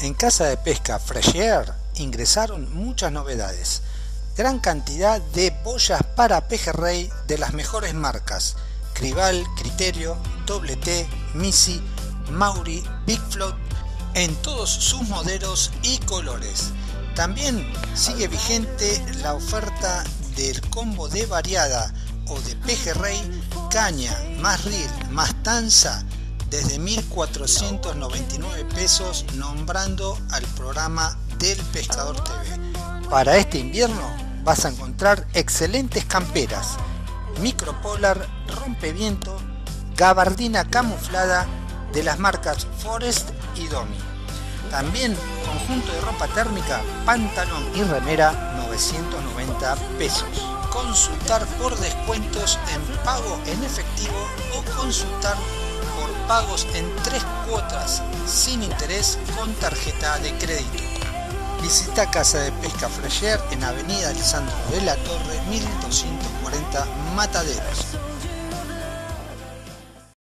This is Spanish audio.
En Casa de Pesca Fresher ingresaron muchas novedades. Gran cantidad de boyas para pejerrey de las mejores marcas. Crival, Criterio, Doble T, Missy, Mauri, Big Float, en todos sus modelos y colores. También sigue vigente la oferta del combo de variada o de pejerrey, caña, más reel, más tanza desde 1499 pesos nombrando al programa del Pescador TV. Para este invierno vas a encontrar excelentes camperas, micropolar, rompeviento, gabardina camuflada de las marcas Forest y Domi. También conjunto de ropa térmica, pantalón y remera 990 pesos. Consultar por descuentos en pago en efectivo o consultar por pagos en tres cuotas sin interés con tarjeta de crédito. Visita Casa de Pesca Fresher en Avenida Lisandro de la Torre 1240 Mataderos.